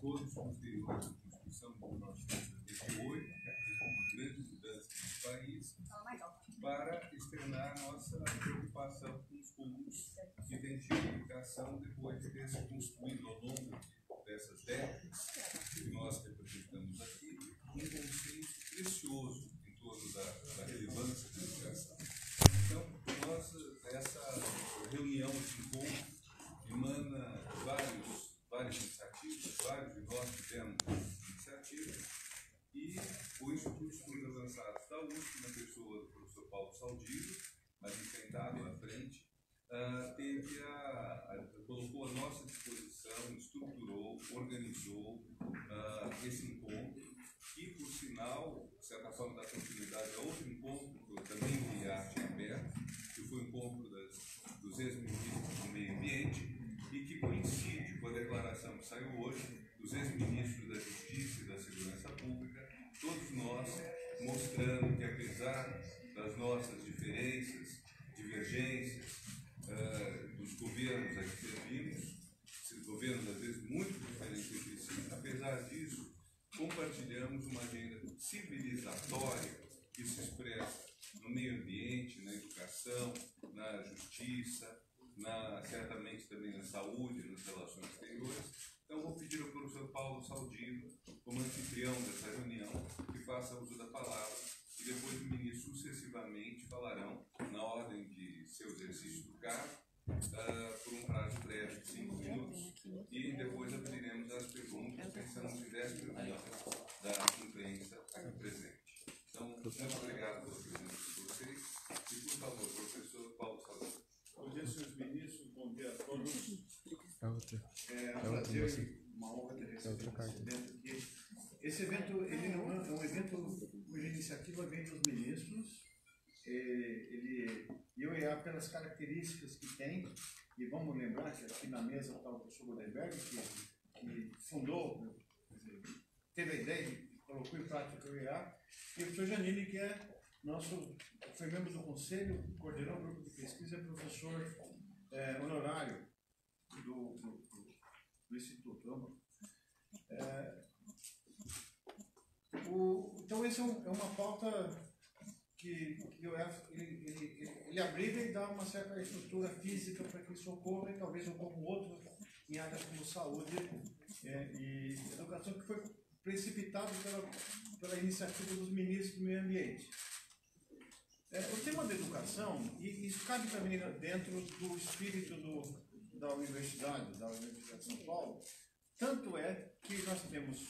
todos posteriores à Constituição de 1988, que é uma grande mudança no país, para externar nossa preocupação com os tido a educação depois de ter se construído ao longo dessas décadas que nós representamos aqui, um consenso precioso em torno da, da relevância da educação. Então, nós, essa reunião de encontro emana vários, várias iniciativas, vários de nós tivemos iniciativas, e o Instituto de Estudos Avançados da USP, na pessoa do professor Paulo mas enfrentado à frente, uh, teve a, a, colocou à nossa disposição, estruturou, organizou uh, esse encontro, e, por sinal, de certa forma, da continuidade a outro encontro, também de arte aberta, que foi o encontro das, dos ex-ministros do meio ambiente, e que coincide com a declaração que saiu hoje dos ex-ministros da Justiça e da Segurança Pública, todos nós mostrando que, apesar das nossas diferenças, divergências, uh, dos governos a que servimos, governos às vezes muito diferentes entre si, apesar disso, compartilhamos uma agenda civilizatória que se expressa no meio ambiente, na educação, na justiça, na, certamente também na saúde, nas relações exteriores. Então, vou pedir ao professor Paulo Saldino, como anfitrião dessa reunião, que faça uso da palavra e depois os ministros sucessivamente falarão, na ordem de seu exercício do cargo, uh, por um prazo breve de cinco minutos e depois abriremos as perguntas, pensando em 10 perguntas da imprensa aqui presente. Então, muito obrigado pela presença de vocês e, por favor, professor Paulo Saldino. Bom dia, senhores ministros, bom dia a todos. É. É um É outra prazer e uma honra ter recebido outra carta. esse evento aqui. Esse evento ele não é, é um evento cuja iniciativa vem dos ministros. É, Ele, e o EA, pelas características que tem, e vamos lembrar que aqui na mesa está o professor Goldenberg, que, que fundou, teve a ideia e colocou em prática o EA, e o professor Janine, que é nosso, foi membro do conselho, coordenou o grupo de pesquisa, é professor é, honorário do, do, do, do Instituto. É, o, então, essa é, um- é uma pauta que, que o EF, ele, ele, ele, abriga e dá uma certa estrutura física para que isso ocorra e talvez ocorra outro em áreas como saúde é, e educação, que foi precipitado pela, pela iniciativa dos ministros do meio ambiente. É, o tema da educação, e isso cabe também dentro do espírito do, da universidade, da Universidade de São Paulo, tanto é que nós temos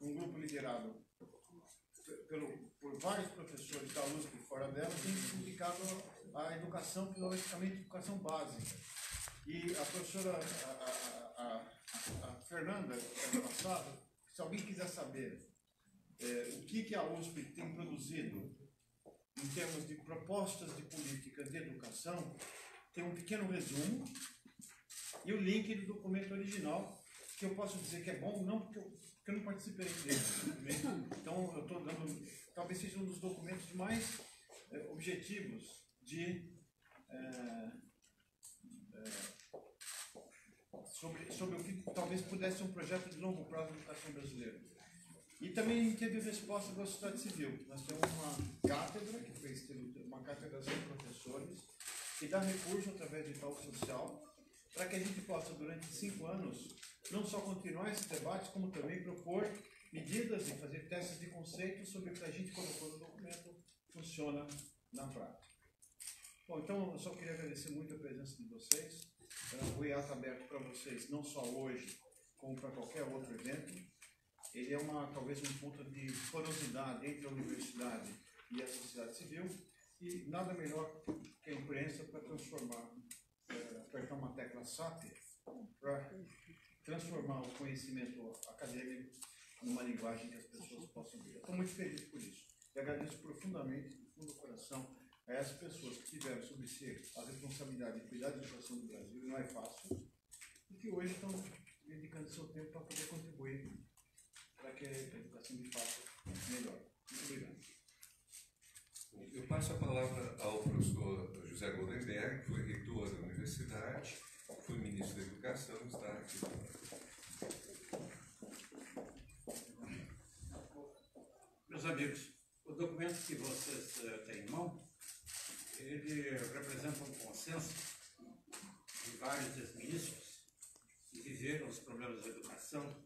um grupo liderado pe- pelo, por vários professores da USP fora dela, tem dedicado à educação, logicamente educação básica. E a professora a, a, a, a- a Fernanda, ano passado, se alguém quiser saber eh, o que, que a USP tem produzido em termos de propostas de políticas de educação, tem um pequeno resumo e o link do documento original, que eu posso dizer que é bom, não porque eu, eu não participei desse documento, então eu estou dando, talvez seja um dos documentos mais eh, objetivos de eh, eh, sobre, sobre o que talvez pudesse ser um projeto de longo prazo da educação brasileira. E também teve resposta da sociedade civil. Nós temos uma cátedra, que instituída, uma cátedra sem professores, que dá recurso através de tal social, para que a gente possa, durante cinco anos, não só continuar esse debate, como também propor medidas e fazer testes de conceito sobre o que a gente colocou no documento funciona na prática. Bom, então eu só queria agradecer muito a presença de vocês. O IA está aberto para vocês, não só hoje, como para qualquer outro evento ele é uma talvez um ponto de porosidade entre a universidade e a sociedade civil e nada melhor que a imprensa para transformar, apertar uma tecla SAP para transformar o conhecimento acadêmico numa linguagem que as pessoas possam ler. Estou muito feliz por isso e agradeço profundamente, do fundo do coração, a essas pessoas que tiveram sobre si a responsabilidade de cuidar da educação do Brasil, e não é fácil, e que hoje estão dedicando seu tempo para poder contribuir para que a educação de fato melhore. Muito obrigado. Eu passo a palavra ao professor José Goldenberg, foi reitor da universidade, foi ministro da Educação, está aqui. Meus amigos, o documento que vocês eh, têm em mão, ele representa um consenso de vários ex-ministros que viveram os problemas da educação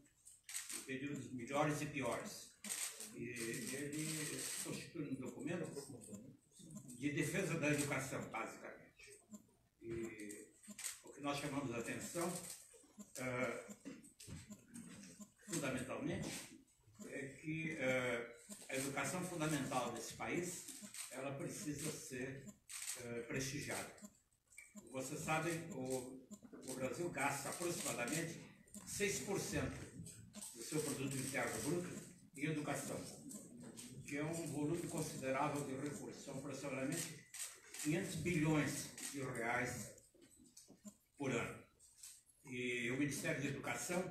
em períodos melhores e piores. E ele constitui um documento de defesa da educação, basicamente. E o que nós chamamos a atenção, uh, fundamentalmente, é que uh, a educação fundamental desse país ela precisa ser uh, prestigiada. Vocês sabem, o, o Brasil gasta aproximadamente 6% do seu produto interno bruto em educação, que é um volume considerável de recursos. São aproximadamente 500 bilhões de reais por ano. E o Ministério da Educação,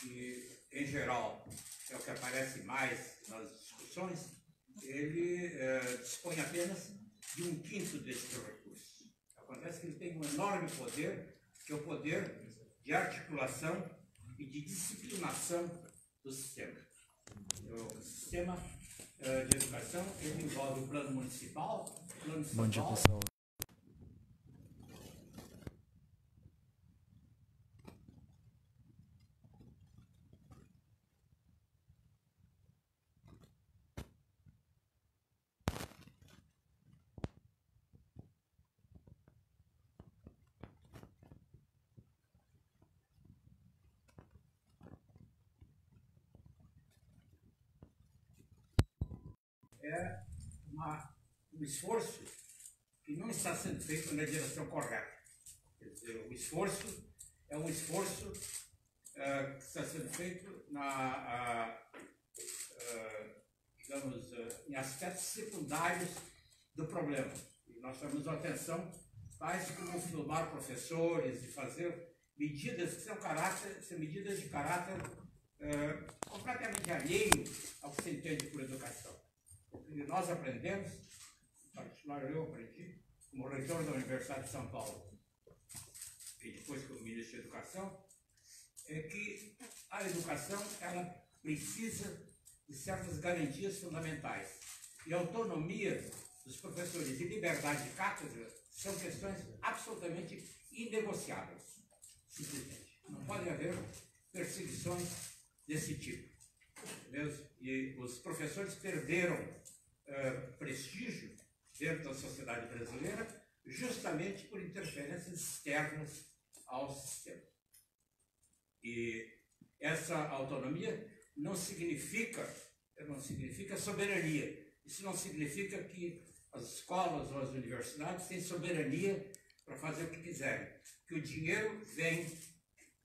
que em geral é o que aparece mais nas discussões, ele é, dispõe apenas de um quinto desses recursos. Acontece que ele tem um enorme poder, que é o poder de articulação e de disciplinação do sistema. O sistema é, de educação ele envolve o plano municipal, plano estadual, Bom dia, pessoal. é um esforço que não está sendo feito na direção correta. Quer dizer, o esforço é um esforço uh, que está sendo feito na, uh, digamos, em aspectos secundários do problema. E nós chamamos a atenção tais como filmar professores e fazer medidas que são, caráter, são medidas de caráter completamente alheio ao que se entende por educação. O que nós aprendemos, em particular eu aprendi, como reitor da Universidade de São Paulo, e depois como ministro da Educação, é que a educação ela precisa de certas garantias fundamentais. E autonomia dos professores e liberdade de cátedra são questões absolutamente inegociáveis, simplesmente. Não pode haver perseguições desse tipo. E os professores perderam uh, prestígio dentro da sociedade brasileira justamente por interferências externas ao sistema. E essa autonomia não significa, não significa soberania. Isso não significa que as escolas ou as universidades têm soberania para fazer o que quiserem. Que o dinheiro vem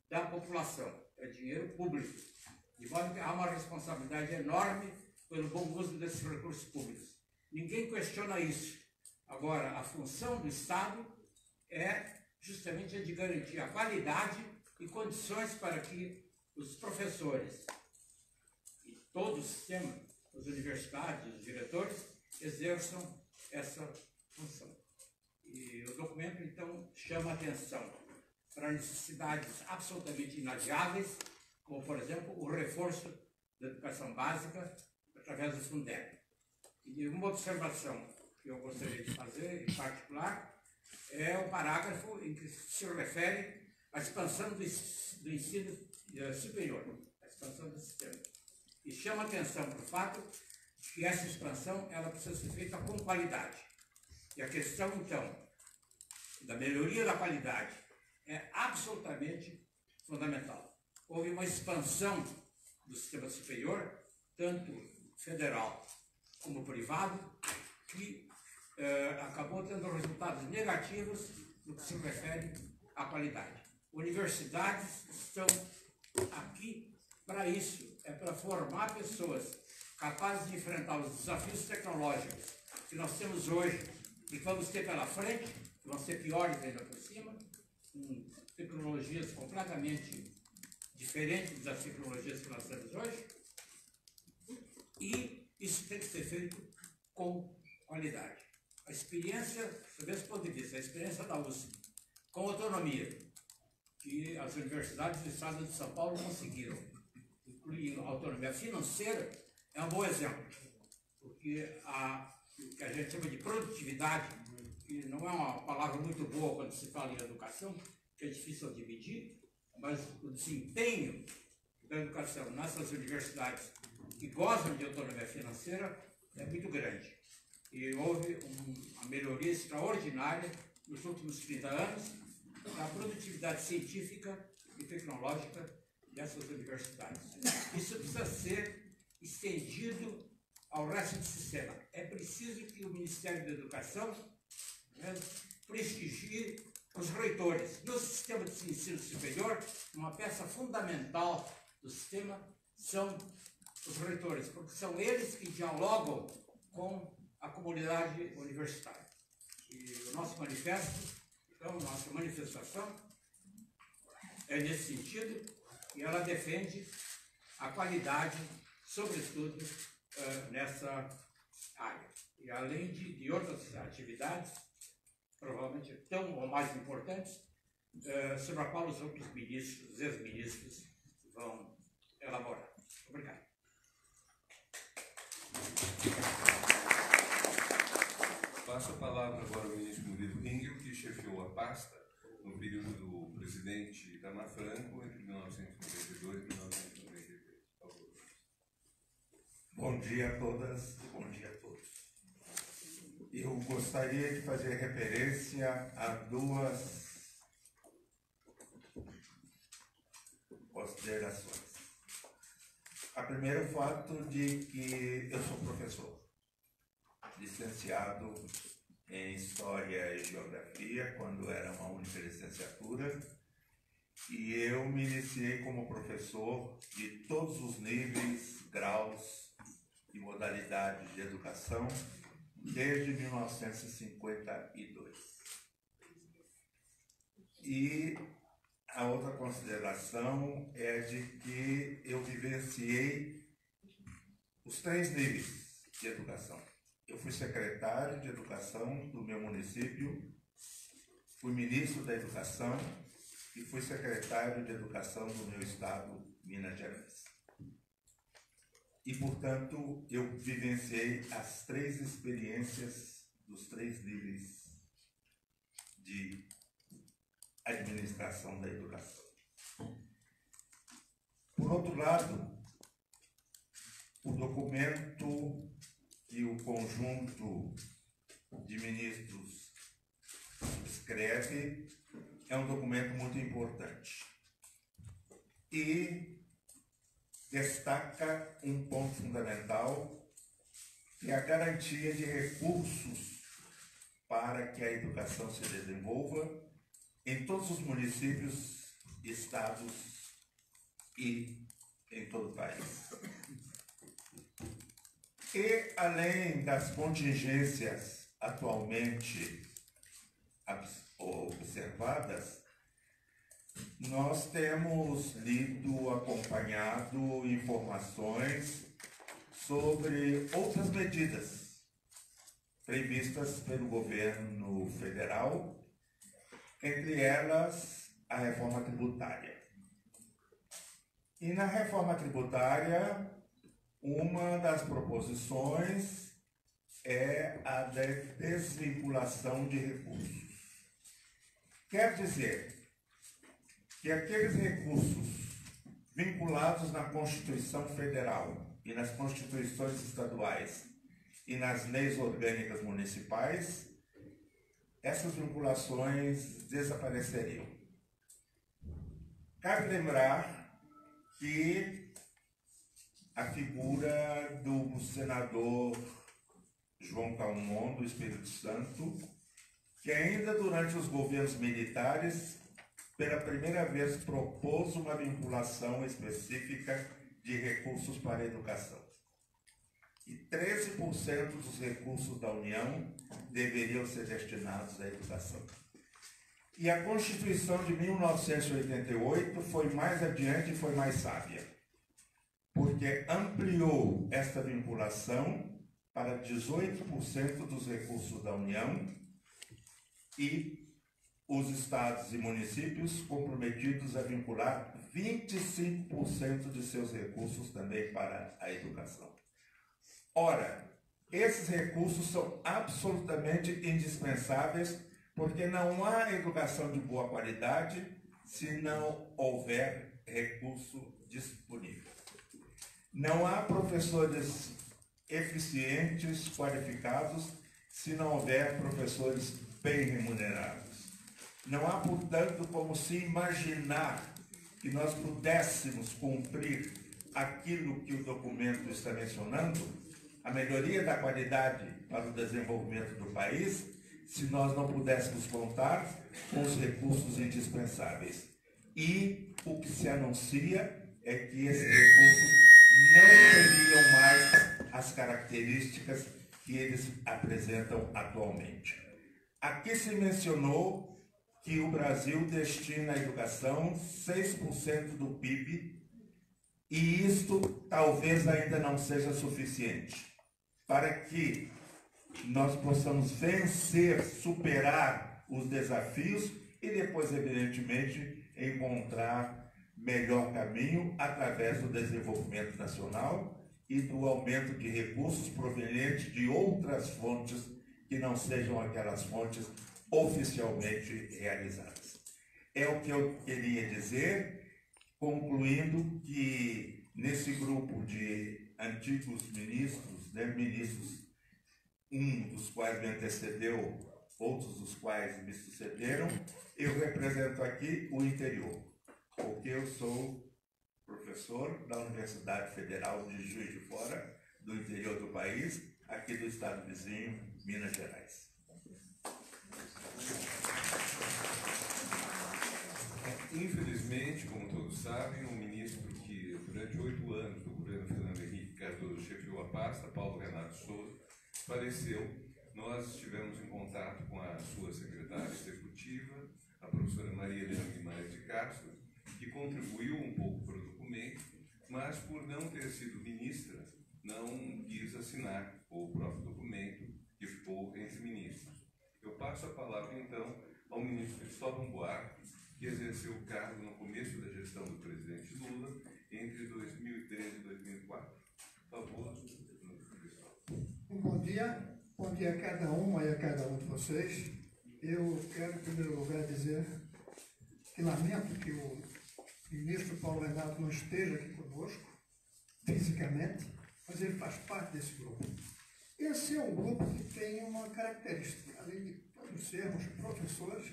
da população, é dinheiro público. De modo que há uma responsabilidade enorme pelo bom uso desses recursos públicos. Ninguém questiona isso. Agora, a função do Estado é justamente a de garantir a qualidade e condições para que os professores e todo o sistema, as universidades, os diretores, exerçam essa função. E o documento, então, chama atenção para necessidades absolutamente inadiáveis, como, por exemplo, o reforço da educação básica através do Fundeb. E uma observação que eu gostaria de fazer, em particular, é o parágrafo em que se refere à expansão do, ensino eh, superior, a expansão do sistema. E chama atenção para o fato que essa expansão ela precisa ser feita com qualidade. E a questão, então, da melhoria da qualidade é absolutamente fundamental. Houve uma expansão do sistema superior, tanto federal como privado, que eh, acabou tendo resultados negativos no que se refere à qualidade. Universidades estão aqui para isso, é para formar pessoas capazes de enfrentar os desafios tecnológicos que nós temos hoje e vamos ter pela frente, que vão ser piores ainda por cima, com tecnologias completamente diferentes das tecnologias que nós temos hoje. E isso tem que ser feito com qualidade. A experiência, sob esse ponto de vista, a experiência da USP, com autonomia, que as universidades do estado de São Paulo conseguiram, incluindo autonomia financeira, é um bom exemplo, porque a, o que a gente chama de produtividade, que não é uma palavra muito boa quando se fala em educação, que é difícil dividir, mas o desempenho da educação nessas universidades que gozam de autonomia financeira é muito grande. E houve um, uma melhoria extraordinária nos últimos 30 anos na produtividade científica e tecnológica dessas universidades. Isso precisa ser estendido ao resto do sistema. É preciso que o Ministério da Educação né, prestigie os reitores. No sistema de ensino superior, uma peça fundamental do sistema são os reitores, porque são eles que dialogam com a comunidade universitária. E o nosso manifesto, então, nossa manifestação é nesse sentido, e ela defende a qualidade, sobretudo, uh, nessa área. E além de, de outras atividades, provavelmente tão ou mais importantes, uh, sobre a qual os outros ministros, ex-ministros, vão elaborar. Obrigado. Passo a palavra agora ao ministro Murilo Ringel, que chefiou a pasta no período do presidente Itamar Franco, entre 1992 e 1993. Bom dia a todas, bom dia a todos. Eu gostaria de fazer referência a duas considerações. A primeira é o fato de que eu sou professor, licenciado em História e Geografia, quando era uma única licenciatura, e eu me iniciei como professor de todos os níveis, graus e modalidades de educação desde 1952. E a outra consideração é de que eu vivenciei os três níveis de educação. Eu fui secretário de educação do meu município, fui ministro da educação e fui secretário de educação do meu estado, Minas Gerais. E, portanto, eu vivenciei as três experiências dos três níveis de administração da educação. Por outro lado, o documento que o conjunto de ministros escreve é um documento muito importante e destaca um ponto fundamental que é a garantia de recursos para que a educação se desenvolva em todos os municípios, estados e em todo o país. E além das contingências atualmente observadas, nós temos lido, acompanhado informações sobre outras medidas previstas pelo governo federal entre elas a reforma tributária. E na reforma tributária, uma das proposições é a de desvinculação de recursos. Quer dizer que aqueles recursos vinculados na Constituição Federal e nas constituições estaduais e nas leis orgânicas municipais essas vinculações desapareceriam. Cabe lembrar que a figura do senador João Calmon, do Espírito Santo, que ainda durante os governos militares, pela primeira vez propôs uma vinculação específica de recursos para a educação e 13% dos recursos da União deveriam ser destinados à educação. E a Constituição de 1988 foi mais adiante e foi mais sábia, porque ampliou esta vinculação para 18% dos recursos da União e os estados e municípios comprometidos a vincular 25% de seus recursos também para a educação. Ora, esses recursos são absolutamente indispensáveis porque não há educação de boa qualidade se não houver recurso disponível. Não há professores eficientes, qualificados, se não houver professores bem remunerados. Não há, portanto, como se imaginar que nós pudéssemos cumprir aquilo que o documento está mencionando, a melhoria da qualidade para o desenvolvimento do país, se nós não pudéssemos contar com os recursos indispensáveis. E o que se anuncia é que esses recursos não teriam mais as características que eles apresentam atualmente. Aqui se mencionou que o Brasil destina à educação 6% do PIB e isto talvez ainda não seja suficiente para que nós possamos vencer, superar os desafios e depois, evidentemente, encontrar melhor caminho através do desenvolvimento nacional e do aumento de recursos provenientes de outras fontes que não sejam aquelas fontes oficialmente realizadas. É o que eu queria dizer, concluindo que nesse grupo de antigos ministros, né, ministros, um dos quais me antecedeu, outros dos quais me sucederam, eu represento aqui o interior, porque eu sou professor da Universidade Federal de Juiz de Fora, do interior do país, aqui do estado vizinho, Minas Gerais. Infelizmente, como todos sabem, o ministro que durante oito anos do governo Fernando Henrique Cardoso chefiou a pasta, Paulo Faleceu. Nós estivemos em contato com a sua secretária executiva, a professora Maria Helena Guimarães de Castro, que contribuiu um pouco para o documento, mas por não ter sido ministra, não quis assinar o próprio documento que ficou entre ministros. Eu passo a palavra então ao ministro Cristóvão Buarque, que exerceu o cargo no começo da gestão do presidente Lula entre 2013 e 2004. Por favor. Bom dia, bom dia a cada uma e a cada um de vocês. Eu quero, em primeiro lugar, dizer que lamento que o ministro Paulo Renato não esteja aqui conosco, fisicamente, mas ele faz parte desse grupo. Esse é um grupo que tem uma característica, além de todos sermos professores,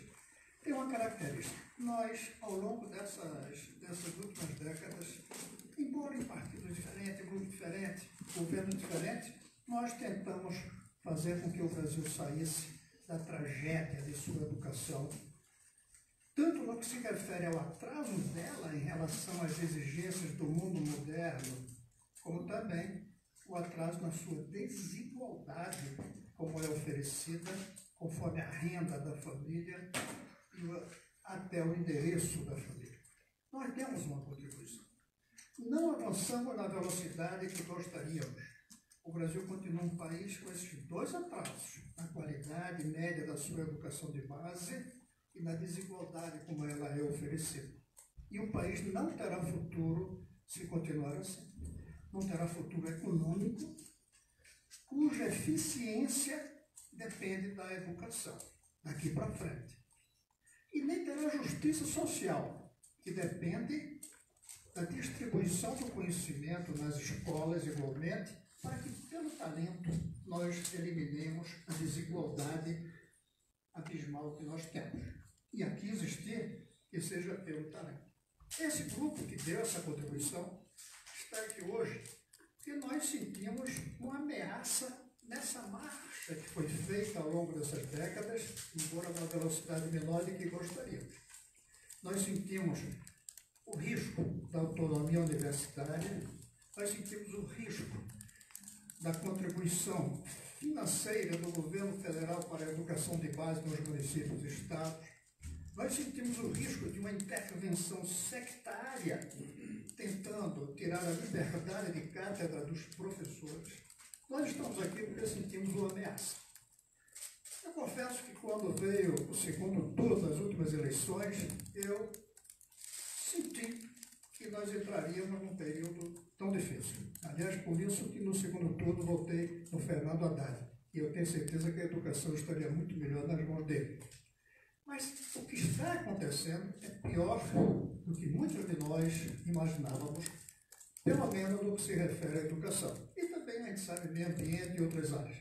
tem uma característica. Nós, ao longo dessas, dessas últimas décadas, embora em partidos diferentes, grupos diferentes, governos diferentes, nós tentamos fazer com que o Brasil saísse da tragédia de sua educação, tanto no que se refere ao atraso dela em relação às exigências do mundo moderno, como também o atraso na sua desigualdade, como é oferecida conforme a renda da família até o endereço da família. Nós temos uma contribuição. Não avançamos na velocidade que gostaríamos. Brasil continua um país com esses dois atrasos, na qualidade média da sua educação de base e na desigualdade como ela é oferecida. E o país não terá futuro se continuar assim. Não terá futuro econômico, cuja eficiência depende da educação, daqui para frente e nem terá justiça social, que depende da distribuição do conhecimento nas escolas igualmente, para que, pelo talento, nós eliminemos a desigualdade abismal que nós temos. E aqui existir que seja pelo talento. Esse grupo que deu essa contribuição está aqui hoje porque nós sentimos uma ameaça nessa marcha que foi feita ao longo dessas décadas, embora numa velocidade menor do que gostaríamos. Nós sentimos o risco da autonomia universitária, nós sentimos o risco da contribuição financeira do governo federal para a educação de base nos municípios e estados, nós sentimos o risco de uma intervenção sectária tentando tirar a liberdade de cátedra dos professores. Nós estamos aqui porque sentimos uma ameaça. Eu confesso que quando veio o segundo turno das últimas eleições, eu senti que nós entraríamos num período tão difícil. Aliás, por isso que no segundo turno votei no Fernando Haddad. E eu tenho certeza que a educação estaria muito melhor nas mãos dele. Mas o que está acontecendo é pior do que muitos de nós imaginávamos, pelo menos no que se refere à educação. E também a gente sabe meio ambiente e outras áreas.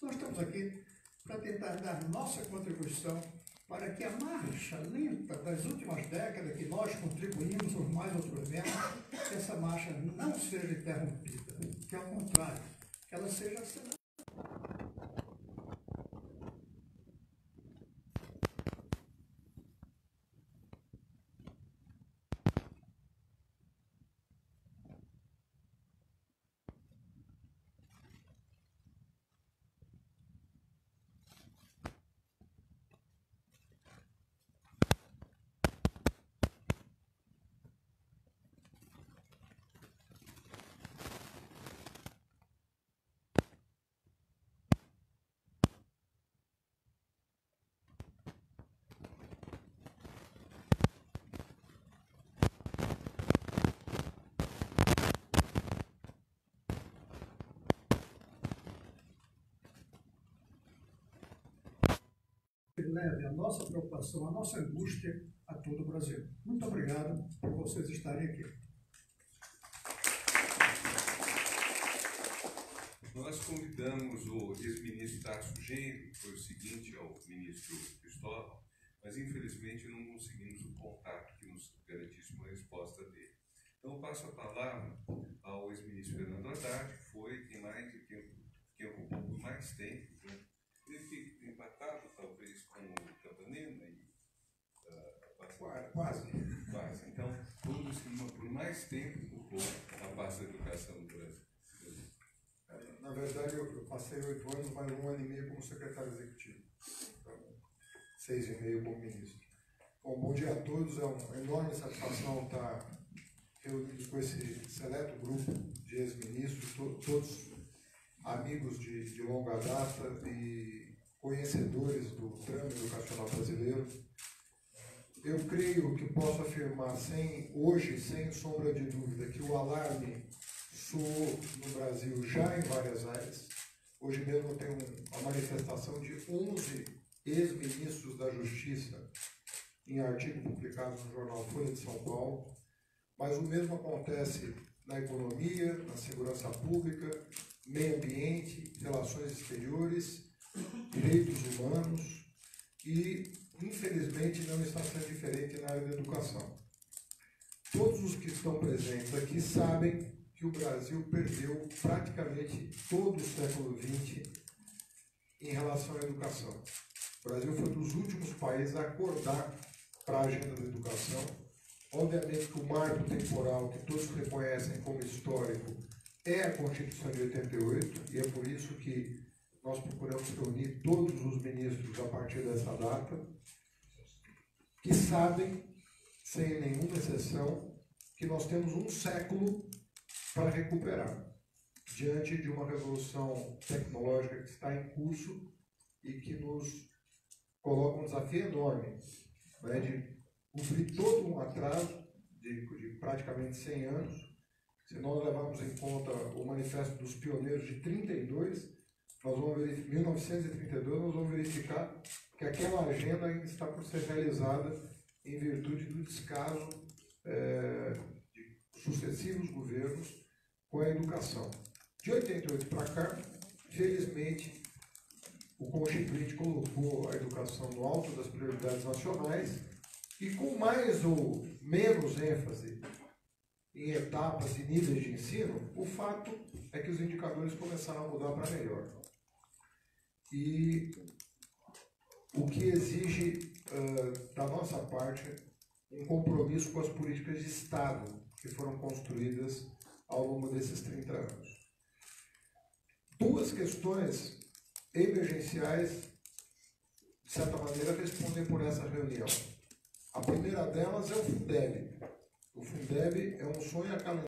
Nós estamos aqui para tentar dar nossa contribuição para que a marcha lenta das últimas décadas que nós contribuímos por mais outros menos, que essa marcha não seja interrompida, que ao contrário, que ela seja acelerada. Leve a nossa preocupação, a nossa angústia a todo o Brasil. Muito obrigado por vocês estarem aqui. Nós convidamos o ex-ministro Tarso Genro, foi o seguinte ao ministro Cristóvão, mas infelizmente não conseguimos o contato que nos garantisse uma resposta dele. Então passo a palavra ao ex-ministro Fernando Haddad, que foi quem mais, quem, quem ocupou por mais tempo, né? ele empatado talvez com o Campanema e uh, quase, quase. Então, todos por mais tempo ocupou a pasta da educação do Brasil. Na verdade, eu, eu passei oito anos, mais um ano e meio como secretário executivo. Então, seis e meio como ministro. Bom, bom dia a todos. É uma enorme satisfação estar reunido com esse seleto grupo de ex-ministros, to, todos amigos de, de longa data e conhecedores do trâmite educacional brasileiro. Eu creio que posso afirmar sem, hoje, sem sombra de dúvida, que o alarme soou no Brasil já em várias áreas. Hoje mesmo tem uma manifestação de 11 ex-ministros da Justiça em artigo publicado no jornal Folha de São Paulo, mas o mesmo acontece na economia, na segurança pública, meio ambiente, relações exteriores, direitos humanos e, infelizmente, não está sendo diferente na área da educação. Todos os que estão presentes aqui sabem que o Brasil perdeu praticamente todo o século XX em relação à educação. O Brasil foi um dos últimos países a acordar para a agenda da educação. Obviamente que o marco temporal que todos reconhecem como histórico é a Constituição de 88 e é por isso que nós procuramos reunir todos os ministros a partir dessa data, que sabem, sem nenhuma exceção, que nós temos um século para recuperar, diante de uma revolução tecnológica que está em curso e que nos coloca um desafio enorme né, de cumprir todo um atraso de, de praticamente 100 anos. Se nós levarmos em conta o Manifesto dos Pioneiros de 32, nós vamos verificar, 1932, nós vamos verificar que aquela agenda ainda está por ser realizada em virtude do descaso é, de sucessivos governos com a educação. De 88 para cá, felizmente, o Constituinte colocou a educação no alto das prioridades nacionais e com mais ou menos ênfase em etapas e níveis de ensino, o fato é que os indicadores começaram a mudar para melhor. E o que exige uh, da nossa parte um compromisso com as políticas de Estado que foram construídas ao longo desses 30 anos. Duas questões emergenciais, de certa maneira, respondem por essa reunião. A primeira delas é o Fundeb, o Fundeb é um sonho acalentado